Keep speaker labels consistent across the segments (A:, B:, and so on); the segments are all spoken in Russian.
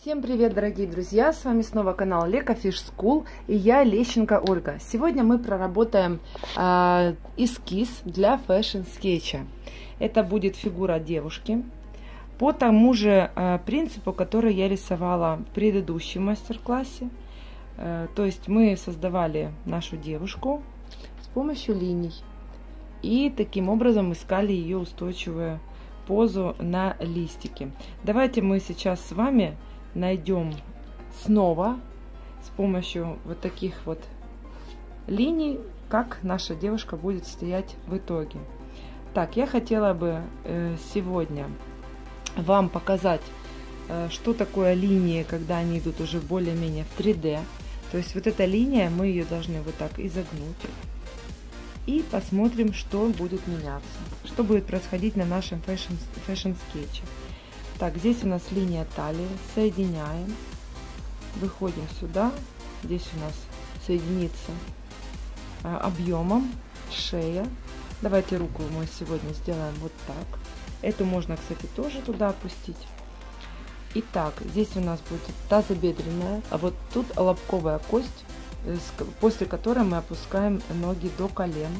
A: Всем привет, дорогие друзья! С вами снова канал Лека Fashion School и я Лещенко Ольга. Сегодня мы проработаем э, эскиз для fashion-скетча. Это будет фигура девушки по тому же э, принципу, который я рисовала в предыдущем мастер-классе. Э, то есть мы создавали нашу девушку с помощью линий и таким образом искали ее устойчивую позу на листике. Давайте мы сейчас с вами найдем снова с помощью вот таких вот линий, как наша девушка будет стоять в итоге. Так, я хотела бы э, сегодня вам показать, э, что такое линии, когда они идут уже более-менее в 3D. То есть вот эта линия, мы ее должны вот так изогнуть. И посмотрим, что будет меняться, что будет происходить на нашем fashion-скетче. Так, здесь у нас линия талии. Соединяем. Выходим сюда. Здесь у нас соединится а, объемом шея. Давайте руку мы сегодня сделаем вот так. Эту можно, кстати, тоже туда опустить. Итак, здесь у нас будет тазобедренная, а вот тут лобковая кость, э, после которой мы опускаем ноги до колен.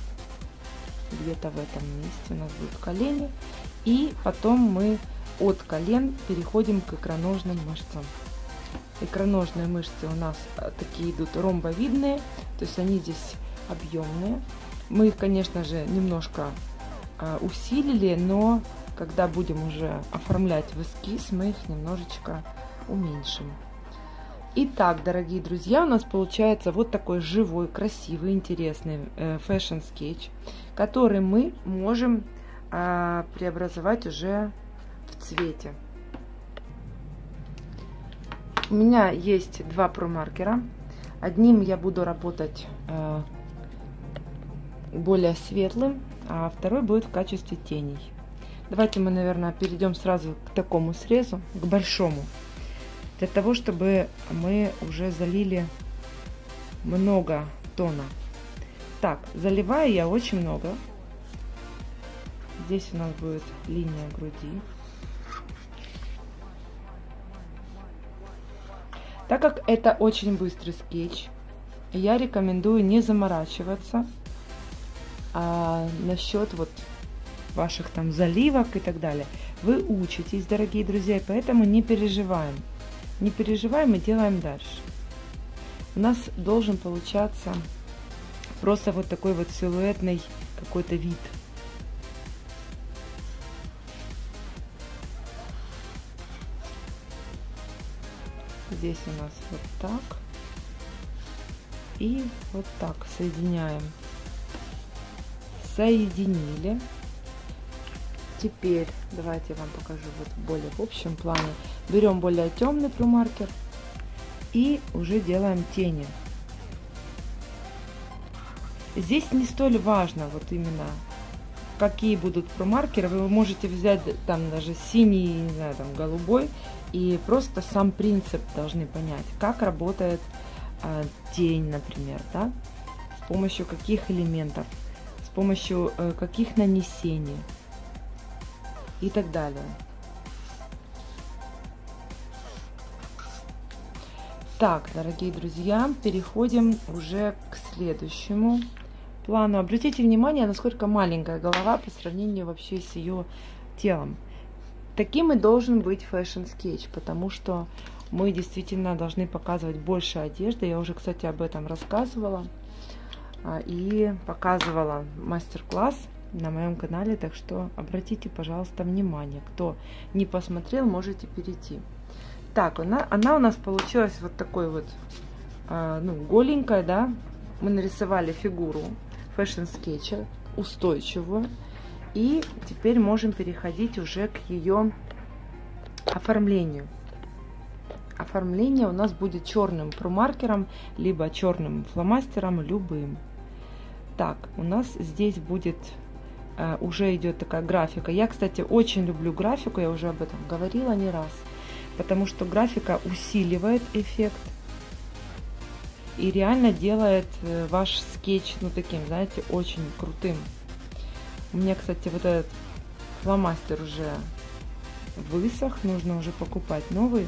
A: Где-то в этом месте у нас будут колени. И потом мы от колен переходим к икроножным мышцам. Икроножные мышцы у нас э, такие идут ромбовидные, то есть они здесь объемные. Мы их, конечно же, немножко э, усилили, но когда будем уже оформлять в эскиз, мы их немножечко уменьшим. Итак, дорогие друзья, у нас получается вот такой живой, красивый, интересный э, fashion-скетч, который мы можем преобразовать уже в цвете. У меня есть два промаркера. Одним я буду работать э, более светлым, а второй будет в качестве теней. Давайте мы, наверное, перейдем сразу к такому срезу, к большому. Для того, чтобы мы уже залили много тона. Так, заливаю я очень много. Здесь у нас будет линия груди. Так как это очень быстрый скетч, я рекомендую не заморачиваться а насчет вот ваших там заливок и так далее. Вы учитесь, дорогие друзья, поэтому не переживаем. Не переживаем и делаем дальше. У нас должен получаться просто вот такой вот силуэтный какой-то вид. Здесь у нас вот так. И вот так соединяем. Соединили. Теперь давайте я вам покажу вот более в общем плане. Берем более темный фломаркер и уже делаем тени. Здесь не столь важно вот именно какие будут промаркеры вы можете взять там даже синий не знаю там голубой и просто сам принцип должны понять, как работает э, тень, например, да, с помощью каких элементов, с помощью э, каких нанесений и так далее. Так, дорогие друзья, переходим уже к следующему плану. Обратите внимание, насколько маленькая голова по сравнению вообще с ее телом. Таким и должен быть фэшн-скетч, потому что мы действительно должны показывать больше одежды. Я уже, кстати, об этом рассказывала а, и показывала мастер-класс на моем канале, так что обратите, пожалуйста, внимание. Кто не посмотрел, можете перейти. Так, она, она у нас получилась вот такой вот, а, ну, голенькая, да. Мы нарисовали фигуру фэшн-скетча, устойчивую. И теперь можем переходить уже к ее оформлению. Оформление у нас будет черным промаркером, либо черным фломастером, любым. Так, у нас здесь будет э, уже идет такая графика. Я, кстати, очень люблю графику, я уже об этом говорила не раз, потому что графика усиливает эффект и реально делает э, ваш скетч, ну, таким, знаете, очень крутым. У меня, кстати, вот этот фломастер уже высох, нужно уже покупать новый.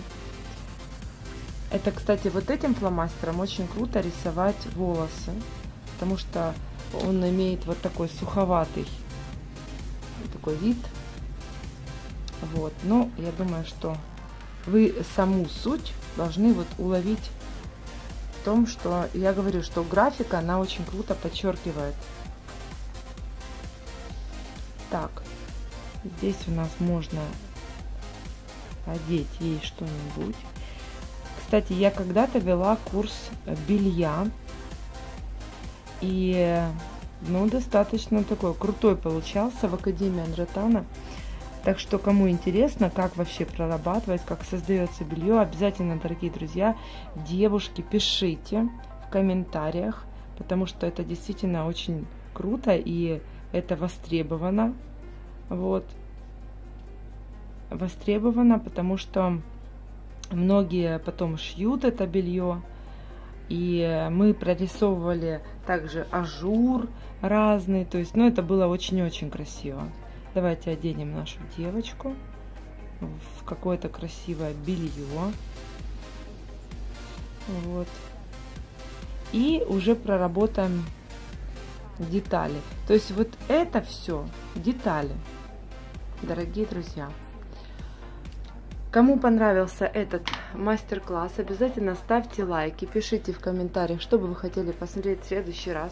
A: Это, кстати, вот этим фломастером очень круто рисовать волосы, потому что он имеет вот такой суховатый такой вид. Вот, но я думаю, что вы саму суть должны вот уловить том, что я говорю, что графика, она очень круто подчеркивает. Так, здесь у нас можно одеть ей что-нибудь. Кстати, я когда-то вела курс белья. И ну, достаточно такой крутой получался в Академии Андретана. Так что, кому интересно, как вообще прорабатывать, как создается белье, обязательно, дорогие друзья, девушки, пишите в комментариях, потому что это действительно очень круто и это востребовано. Вот. Востребовано, потому что многие потом шьют это белье. И мы прорисовывали также ажур разный. То есть, ну, это было очень-очень красиво. Давайте оденем нашу девочку в какое-то красивое белье. Вот. И уже проработаем детали. То есть вот это все детали, дорогие друзья. Кому понравился этот мастер-класс, обязательно ставьте лайки, пишите в комментариях, что бы вы хотели посмотреть в следующий раз.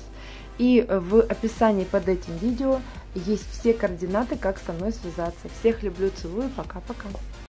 A: И в описании под этим видео есть все координаты, как со мной связаться. Всех люблю, целую, пока-пока.